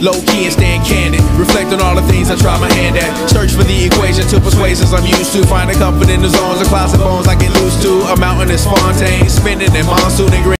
Low key and staying candid. Reflect on all the things I try my hand at. Search for the equation to persuasions I'm used to. Find a comfort in the zones of and bones I get loose to. A mountain is Fontaine. Spinning in monsoon and gray.